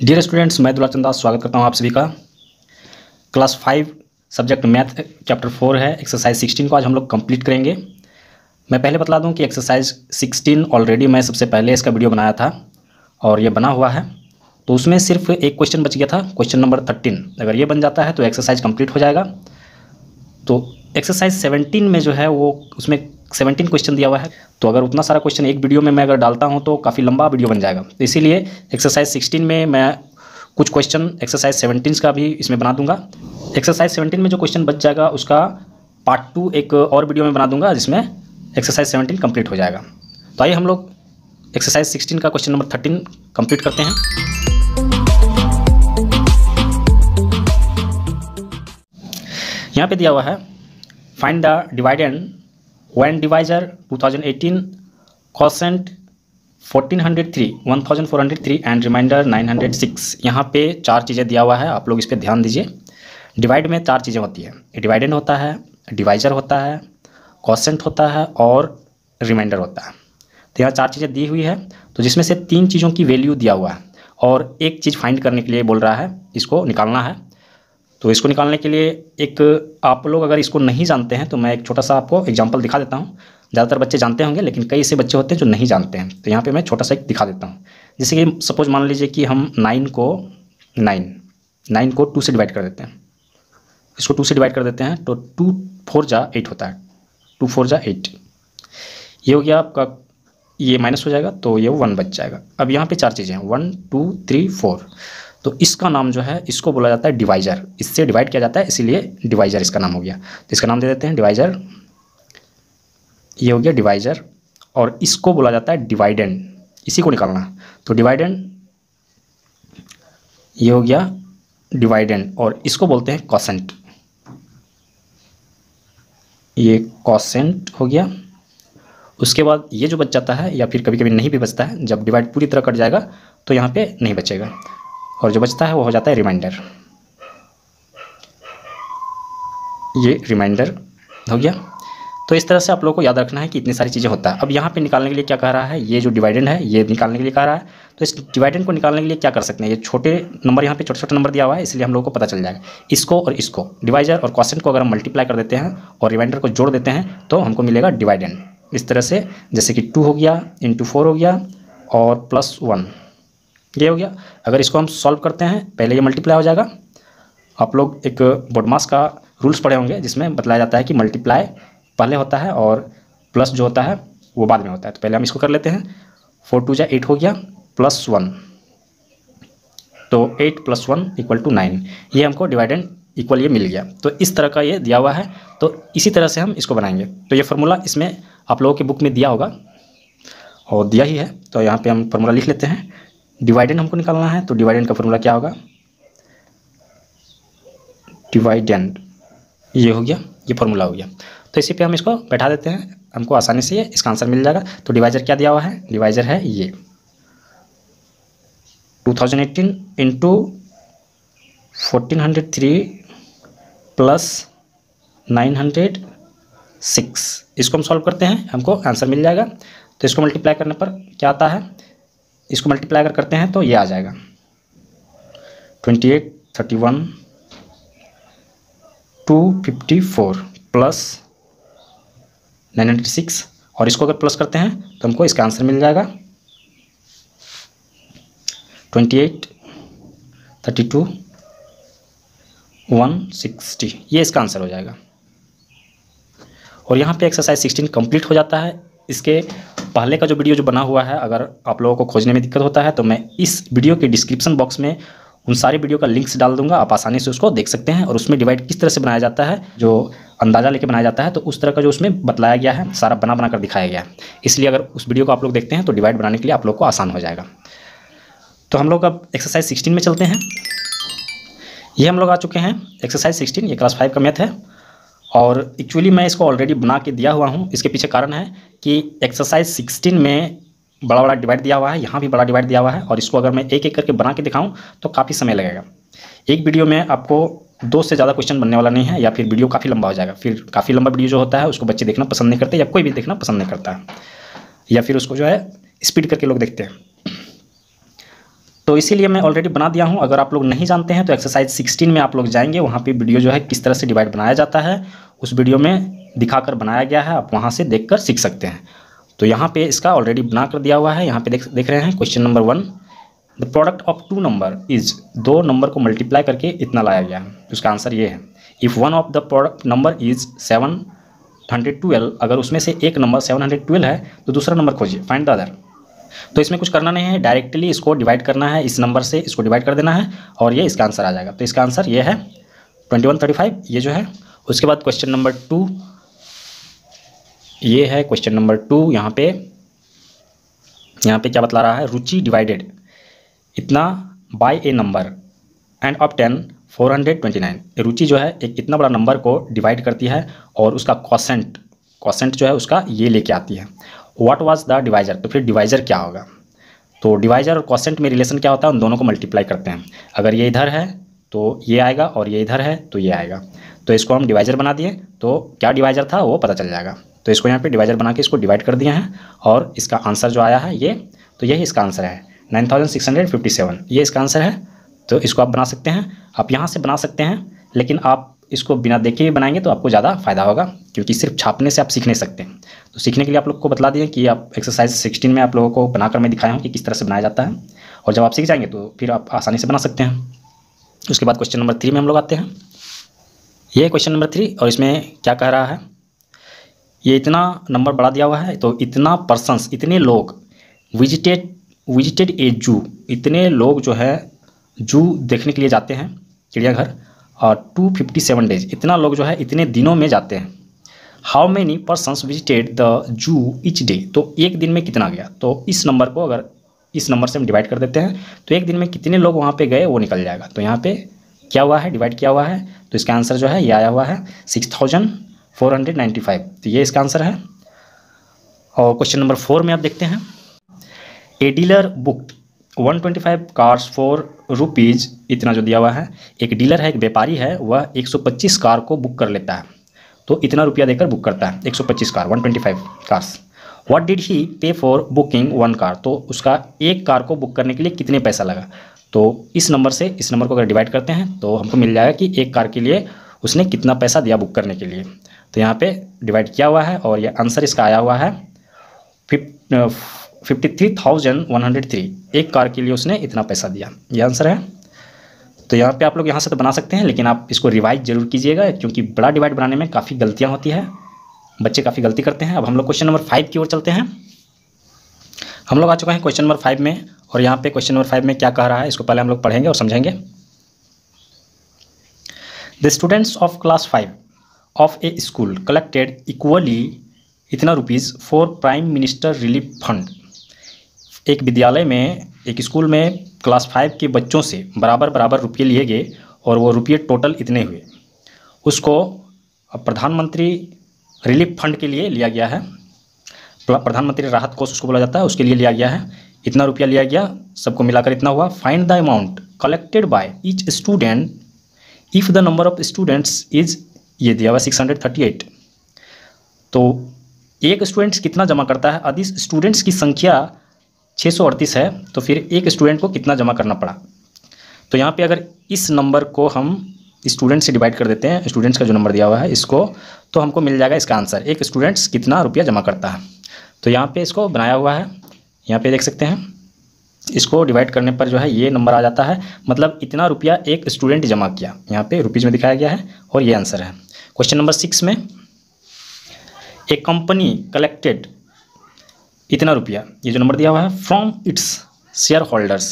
Dear students मैं दुलाचंद दास स्वागत करता हूँ आप सभी का। Class five, subject math, chapter four है एक्सरसाइज सिक्सटीन को आज हम लोग कंप्लीट करेंगे। मैं पहले बता दूँ कि एक्सरसाइज सिक्सटीन ऑलरेडी मैं सबसे पहले इसका वीडियो बनाया था और ये बना हुआ है। तो उसमें सिर्फ़ एक क्वेश्चन बच गया था क्वेश्चन नंबर थर्टीन अगर ये बन जाता है तो एक्सरसाइज कंप्लीट हो जाएगा। तो एक्सरसाइज सेवनटीन में जो है वो उसमें सेवनटीन क्वेश्चन दिया हुआ है। तो अगर उतना सारा क्वेश्चन एक वीडियो में मैं अगर डालता हूँ तो काफ़ी लंबा वीडियो बन जाएगा। तो इसीलिए एक्सरसाइज सिक्सटीन में मैं कुछ क्वेश्चन एक्सरसाइज सेवनटीन का भी इसमें बना दूँगा। एक्सरसाइज सेवनटीन में जो क्वेश्चन बच जाएगा, उसका पार्ट टू एक और वीडियो में बना दूँगा, जिसमें एक्सरसाइज सेवनटीन कंप्लीट हो जाएगा। तो आइए हम लोग एक्सरसाइज सिक्सटीन का क्वेश्चन नंबर थर्टीन कंप्लीट करते हैं। यहाँ पे दिया हुआ है find the dividend when divisor 2018 quotient 1403 1403 and remainder 906 यहाँ पे चार चीज़ें दिया हुआ है, आप लोग इस पर ध्यान दीजिए। डिवाइड में चार चीज़ें होती है। डिवाइडेंड होता है डिवाइजर होता है कॉसेंट होता है और रिमाइंडर होता है। तो यहाँ चार चीज़ें दी हुई है। तो जिसमें से तीन चीज़ों की वैल्यू दिया हुआ है और एक चीज़ फाइंड करने के लिए बोल रहा है, इसको निकालना है। तो इसको निकालने के लिए एक, आप लोग अगर इसको नहीं जानते हैं तो मैं एक छोटा सा आपको एग्ज़ाम्पल दिखा देता हूँ। ज़्यादातर बच्चे जानते होंगे, लेकिन कई ऐसे बच्चे होते हैं जो नहीं जानते हैं। तो यहाँ पे मैं छोटा सा एक दिखा देता हूँ। जैसे कि सपोज़ मान लीजिए कि हम नाइन को नाइन नाइन को टू से डिवाइड कर देते हैं। इसको टू से डिवाइड कर देते हैं तो टू फोर जा एट होता है। टू फोर जा एट ये हो गया आपका, ये माइनस हो जाएगा तो ये वन बच जाएगा। अब यहाँ पे चार चीज़ें हैं। वन टू थ्री फोर तो इसका नाम जो है, इसको बोला जाता है डिवाइजर इससे डिवाइड किया जाता है, इसीलिए डिवाइजर इसका नाम हो गया। तो इसका नाम दे देते हैं डिवाइजर ये हो गया डिवाइजर और इसको बोला जाता है डिवाइडेंड इसी को निकालना। तो डिवाइडेंड ये हो गया डिवाइडेंड और इसको बोलते हैं कॉसेंट ये कॉसेंट हो गया। उसके बाद ये जो बच जाता है, या फिर कभी कभी नहीं भी बचता है, जब डिवाइड पूरी तरह कट जाएगा तो यहाँ पे नहीं बचेगा। और जो बचता है वो हो जाता है रिमाइंडर ये रिमाइंडर हो गया। तो इस तरह से आप लोगों को याद रखना है कि इतनी सारी चीज़ें होता है। अब यहाँ पे निकालने के लिए क्या कह रहा है? ये जो डिवाइडेंड है, ये निकालने के लिए कह रहा है। तो इस डिवाइडेंड को निकालने के लिए क्या कर सकते हैं? ये छोटे नंबर यहाँ पे छोटे छोटे नंबर दिया हुआ है, इसलिए हम लोग को पता चल जाएगा। इसको और इसको डिवाइजर और क्वेश्चन को अगर हम मल्टीप्लाई कर देते हैं और रिमाइंडर को जोड़ देते हैं तो हमको मिलेगा डिवाइडेंड इस तरह से, जैसे कि टू हो गया इंटू हो गया और प्लस वन ये हो गया। अगर इसको हम सॉल्व करते हैं, पहले ये मल्टीप्लाई हो जाएगा। आप लोग एक बोडमास का रूल्स पढ़े होंगे, जिसमें बताया जाता है कि मल्टीप्लाई पहले होता है और प्लस जो होता है, वो बाद में होता है। तो पहले हम इसको कर लेते हैं। फोर टू जा एट हो गया प्लस वन तो eight plus one equal to nine ये हमको डिवाइडेंड इक्वल ये मिल गया। तो इस तरह का ये दिया हुआ है। तो इसी तरह से हम इसको बनाएँगे। तो ये फार्मूला इसमें आप लोगों के बुक में दिया होगा। और दिया ही है। तो यहाँ पे हम फार्मूला लिख लेते हैं। डिवाइडेंड हमको निकालना है तो डिवाइडेंड का फॉर्मूला क्या होगा? डिवाइडेंड ये हो गया, ये फॉर्मूला हो गया। तो इसी पे हम इसको बैठा देते हैं, हमको आसानी से ये, इसका आंसर मिल जाएगा। तो डिवाइजर क्या दिया हुआ है? डिवाइजर है ये। 2018 thousand eighteen into fourteen hundred three plus nine hundred six इसको हम सॉल्व करते हैं, हमको आंसर मिल जाएगा। तो इसको मल्टीप्लाई करने पर क्या आता है? इसको मल्टीप्लाई अगर करते हैं तो ये आ जाएगा। Twenty eight thirty one two fifty four plus nine hundred six और इसको अगर प्लस करते हैं तो हमको इसका आंसर मिल जाएगा। Twenty eight thirty two one sixty ये इसका आंसर हो जाएगा। और यहाँ पे एक्सरसाइज सिक्सटीन कंप्लीट हो जाता है। इसके पहले का जो वीडियो जो बना हुआ है, अगर आप लोगों को खोजने में दिक्कत होता है तो मैं इस वीडियो के डिस्क्रिप्शन बॉक्स में उन सारे वीडियो का लिंक्स डाल दूँगा। आप आसानी से उसको देख सकते हैं और उसमें डिवाइड किस तरह से बनाया जाता है, जो अंदाज़ा लेके बनाया जाता है तो उस तरह का जो उसमें बतलाया गया है, सारा बना बना कर दिखाया गया है। इसलिए अगर उस वीडियो को आप लोग देखते हैं तो डिवाइड बनाने के लिए आप लोग को आसान हो जाएगा। तो हम लोग अब एक्सरसाइज सिक्सटीन में चलते हैं। ये हम लोग आ चुके हैं। एक्सरसाइज सिक्सटीन ये क्लास फाइव का मैथ है। और एक्चुअली मैं इसको ऑलरेडी बना के दिया हुआ हूँ। इसके पीछे कारण है कि एक्सरसाइज सिक्सटीन में बड़ा बड़ा डिवाइड दिया हुआ है, यहाँ भी बड़ा डिवाइड दिया हुआ है और इसको अगर मैं एक एक करके बना के दिखाऊँ तो काफ़ी समय लगेगा। एक वीडियो में आपको दो से ज़्यादा क्वेश्चन बनने वाला नहीं है या फिर वीडियो काफ़ी लंबा हो जाएगा। फिर काफ़ी लंबा वीडियो जो होता है उसको बच्चे देखना पसंद नहीं करते या कोई भी देखना पसंद नहीं करता। है या फिर उसको जो है स्पीड करके लोग देखते हैं। तो इसीलिए मैं ऑलरेडी बना दिया हूँ। अगर आप लोग नहीं जानते हैं तो एक्सरसाइज सिक्सटीन में आप लोग जाएँगे। वहाँ पे वीडियो जो है किस तरह से डिवाइड बनाया जाता है, उस वीडियो में दिखाकर बनाया गया है। आप वहाँ से देख कर सीख सकते हैं। तो यहाँ पे इसका ऑलरेडी बना कर दिया हुआ है। यहाँ पे देख देख रहे हैं question number one the product of two number is दो नंबर को मल्टीप्लाई करके इतना लाया गया है। उसका आंसर ये है। If one of the product number is seven hundred twelve अगर उसमें से एक नंबर सेवन हंड्रेड ट्वेल्व है तो दूसरा नंबर खोजिए। फाइंड द अदर तो इसमें कुछ करना नहीं है डायरेक्टली इसको डिवाइड करना है, इस नंबर से इसको डिवाइड कर देना है और ये इसका आंसर आ जाएगा। तो इसका आंसर ये है ट्वेंटी ये जो है। उसके बाद क्वेश्चन नंबर टू ये है क्वेश्चन नंबर टू यहाँ पे यहाँ पे क्या बतला रहा है? रुचि डिवाइडेड इतना by a number and of ten four hundred twenty nine रुचि जो है, एक इतना बड़ा नंबर को डिवाइड करती है और उसका कॉसेंट कॉसेंट जो है उसका ये लेके आती है। व्हाट वाज द डिवाइजर तो फिर डिवाइजर क्या होगा? तो डिवाइजर और कॉसेंट में रिलेशन क्या होता है? उन दोनों को मल्टीप्लाई करते हैं। अगर ये इधर है तो ये आएगा और ये इधर है तो ये आएगा। तो इसको हम डिवाइजर बना दिए। तो क्या डिवाइजर था? वो पता चल जाएगा। तो इसको यहाँ पे डिवाइजर बना के इसको डिवाइड कर दिया है और इसका आंसर जो आया है, ये तो यही इसका आंसर है। Nine thousand six hundred fifty seven ये इसका आंसर है। तो इसको आप बना सकते हैं। आप यहाँ से बना सकते हैं, लेकिन आप इसको बिना देखे भी बनाएँगे तो आपको ज़्यादा फ़ायदा होगा, क्योंकि सिर्फ़ छापने से आप सीख नहीं सकते तो सीखने के लिए आप लोग को बता दिए कि आप एक्सरसाइज सिक्सटीन में आप लोगों को बनाकर मैं दिखाया हूँ कि किस तरह से बनाया जाता है। और जब आप सीख जाएँगे तो फिर आप आसानी से बना सकते हैं। उसके बाद क्वेश्चन नंबर थ्री में हम लोग आते हैं। ये क्वेश्चन नंबर थ्री और इसमें क्या कह रहा है? ये इतना नंबर बढ़ा दिया हुआ है तो इतना पर्सनस इतने लोग विजिटेड विजिटेड ए जू इतने लोग जो है जू देखने के लिए जाते हैं चिड़ियाघर। टू फिफ्टी सेवन डेज़ इतना लोग जो है, इतने दिनों में जाते हैं। How many persons visited the zoo each day तो एक दिन में कितना गया? तो इस नंबर को अगर इस नंबर से हम डिवाइड कर देते हैं तो एक दिन में कितने लोग वहाँ पे गए, वो निकल जाएगा। तो यहाँ पे क्या हुआ है? डिवाइड किया हुआ है। तो इसका आंसर जो है, ये आया हुआ है six thousand four hundred ninety five तो ये इसका आंसर है। और क्वेश्चन नंबर फोर में आप देखते हैं। A dealer book 125 cars for rupees इतना जो दिया हुआ है। एक डीलर है, एक व्यापारी है, वह 125 कार को बुक कर लेता है। तो इतना रुपया देकर बुक करता है 125 car 125 cars what did he pay for booking one car तो उसका एक कार को बुक करने के लिए कितने पैसा लगा? तो इस नंबर से, इस नंबर को अगर डिवाइड करते हैं तो हमको मिल जाएगा कि एक कार के लिए उसने कितना पैसा दिया बुक करने के लिए। तो यहाँ पे डिवाइड किया हुआ है और ये आंसर इसका आया हुआ है। फिफ्ट fifty three thousand one hundred three एक कार के लिए उसने इतना पैसा दिया। ये आंसर है? तो यहाँ पे आप लोग यहाँ से तो बना सकते हैं, लेकिन आप इसको रिवाइज ज़रूर कीजिएगा, क्योंकि बड़ा डिवाइड बनाने में काफ़ी गलतियाँ होती है। बच्चे काफ़ी गलती करते हैं। अब हम लोग क्वेश्चन नंबर फाइव की ओर चलते हैं। हम लोग आ चुके हैं क्वेश्चन नंबर फाइव में, और यहाँ पे क्वेश्चन नंबर फाइव में क्या कह रहा है, इसको पहले हम लोग पढ़ेंगे और समझेंगे। The students of class five of a school collected equally इतना rupees for prime minister relief fund एक विद्यालय में, एक स्कूल में क्लास फाइव के बच्चों से बराबर बराबर रुपये लिए गए और वो रुपये टोटल इतने हुए। उसको प्रधानमंत्री रिलीफ फंड के लिए लिया गया है। प्रधानमंत्री राहत कोष उसको बोला जाता है, उसके लिए लिया गया है। इतना रुपया लिया गया, सबको मिलाकर इतना हुआ। Find the amount collected by each student if the number of students is ये दिया हुआ सिक्स हंड्रेड थर्टी एट तो एक स्टूडेंट्स कितना जमा करता है? यदि स्टूडेंट्स की संख्या छः सौ अड़तीस है तो फिर एक स्टूडेंट को कितना जमा करना पड़ा? तो यहाँ पे अगर इस नंबर को हम स्टूडेंट से डिवाइड कर देते हैं स्टूडेंट्स का जो नंबर दिया हुआ है इसको तो हमको मिल जाएगा इसका आंसर एक स्टूडेंट्स कितना रुपया जमा करता है? तो यहाँ पे इसको बनाया हुआ है। यहाँ पे देख सकते हैं। इसको डिवाइड करने पर जो है ये नंबर आ जाता है। मतलब इतना रुपया एक स्टूडेंट जमा किया। यहाँ पे रुपीज़ में दिखाया गया है और ये आंसर है। क्वेश्चन नंबर सिक्स में ए कंपनी कलेक्टेड इतना रुपया। ये जो नंबर दिया हुआ है फ्रॉम इट्स शेयर होल्डर्स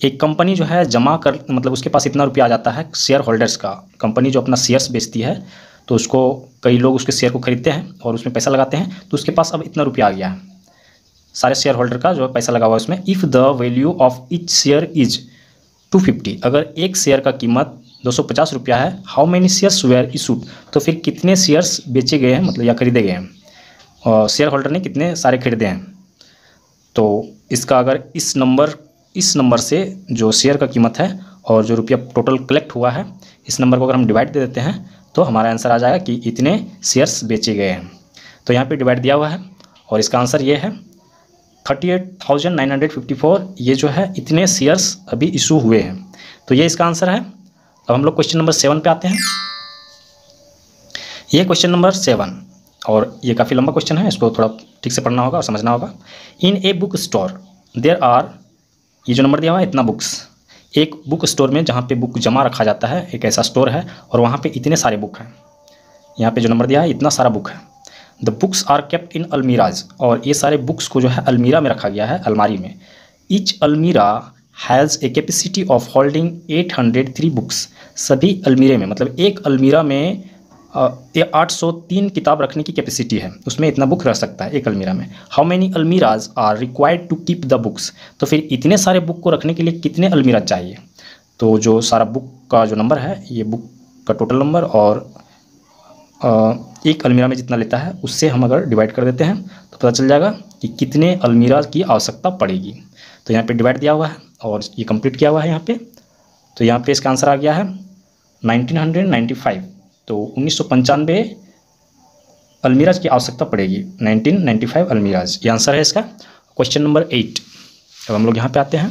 एक कंपनी जो है, जमा कर मतलब उसके पास इतना रुपया आ जाता है शेयर होल्डर्स का। कंपनी जो अपना शेयर्स बेचती है तो उसको कई लोग उसके शेयर को खरीदते हैं और उसमें पैसा लगाते हैं तो उसके पास अब इतना रुपया आ गया है। सारे शेयर होल्डर का जो है, पैसा लगा हुआ है उसमें। If the value of each share is two fifty अगर एक शेयर का कीमत दो सौ पचास रुपया है how many shares were issued तो फिर कितने शेयर्स बेचे गए हैं मतलब या खरीदे गए हैं? शेयर होल्डर ने कितने सारे खरीदे हैं? तो इसका अगर इस नंबर इस नंबर से जो शेयर का कीमत है और जो रुपया टोटल कलेक्ट हुआ है, इस नंबर को अगर हम डिवाइड दे देते हैं तो हमारा आंसर आ जाएगा कि इतने शेयर्स बेचे गए हैं। तो यहाँ पे डिवाइड दिया हुआ है और इसका आंसर ये है, thirty eight thousand nine hundred fifty four ये जो है, इतने शेयर्स अभी इशू हुए हैं। तो ये इसका आंसर है। अब हम लोग क्वेश्चन नंबर सेवन पे आते हैं। ये क्वेश्चन नंबर सेवन और ये काफ़ी लंबा क्वेश्चन है, इसको थोड़ा ठीक से पढ़ना होगा और समझना होगा। In a bookstore there are ये जो नंबर दिया हुआ है, इतना बुक्स एक बुक स्टोर में जहाँ पे बुक जमा रखा जाता है, एक ऐसा स्टोर है, और वहाँ पे इतने सारे बुक हैं। यहाँ पे जो नंबर दिया है, इतना सारा बुक है। The books are kept in almirahs और ये सारे बुक्स को जो है अलमीरा में रखा गया है, अलमारी में। Each almirah has a capacity of holding eight hundred three books सभी अलमीरे में मतलब एक अलमीरा में आठ सौ तीन किताब रखने की कैपेसिटी है। उसमें इतना बुक रह सकता है, एक अलमीरा में। How many almirahs are required to keep the books तो फिर इतने सारे बुक को रखने के लिए कितने अलमीरा चाहिए? तो जो सारा बुक का जो नंबर है, ये बुक का टोटल नंबर और एक अलमीरा में जितना लेता है, उससे हम अगर डिवाइड कर देते हैं तो पता चल जाएगा कि कितने अलमीरा की आवश्यकता पड़ेगी। तो यहाँ पे डिवाइड दिया हुआ है और ये कंप्लीट किया हुआ है यहाँ पे। तो यहाँ पे इसका आंसर आ गया है नाइनटीन हंड्रेड नाइन्टी फाइव तो उन्नीस सौ पंचानवे अलमीराज की आवश्यकता पड़ेगी, नाइनटीन नाइन्टी फाइव अलमीराज। ये आंसर है इसका। क्वेश्चन नंबर एट अब हम लोग यहाँ पे आते हैं।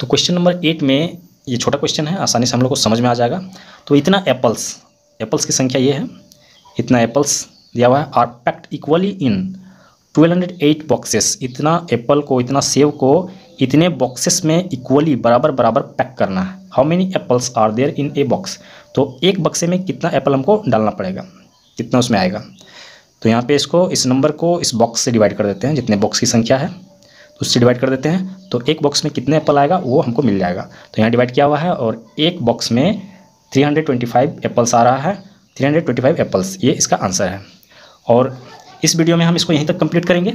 तो क्वेश्चन नंबर एट में ये छोटा क्वेश्चन है, आसानी से हम लोग को समझ में आ जाएगा। तो इतना एप्पल्स एप्पल्स की संख्या ये है। इतना एप्पल्स दिया हुआ है। Are packed equally in twelve hundred eight boxes इतना एप्पल को, इतना सेव को इतने बॉक्सेस में इक्वली बराबर बराबर पैक करना है। How many apples are there in a box तो एक बक्से में कितना एप्पल हमको डालना पड़ेगा? कितना उसमें आएगा? तो यहाँ पे इसको, इस नंबर को इस बॉक्स से डिवाइड कर देते हैं, जितने बॉक्स की संख्या है। तो उससे डिवाइड कर देते हैं। तो एक बॉक्स में कितने एप्पल आएगा, वो हमको मिल जाएगा। तो यहाँ डिवाइड किया हुआ है और एक बॉक्स में three hundred twenty five apples आ रहा है। Three hundred twenty five apples ये इसका आंसर है। और इस वीडियो में हम इसको यहीं तक कंप्लीट करेंगे।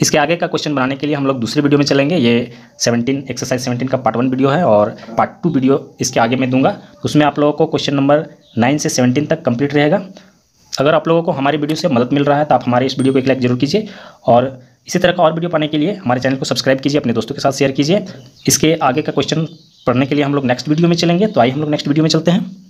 इसके आगे का क्वेश्चन बनाने के लिए हम लोग दूसरे वीडियो में चलेंगे। ये 17 एक्सरसाइज 17 का पार्ट वन वीडियो है और पार्ट टू वीडियो इसके आगे मैं दूँगा। उसमें आप लोगों को क्वेश्चन नंबर नाइन से सेवनटीन तक कंप्लीट रहेगा। अगर आप लोगों को हमारी वीडियो से मदद मिल रहा है तो आप हमारे इस वीडियो को एक लाइक ज़रूर कीजिए और इसी तरह का और वीडियो पाने के लिए हमारे चैनल को सब्सक्राइब कीजिए, अपने दोस्तों के साथ शेयर कीजिए। इसके आगे का क्वेश्चन पढ़ने के लिए हम लोग नेक्स्ट वीडियो में चलेंगे। तो आइए हम लोग नेक्स्ट वीडियो में चलते हैं।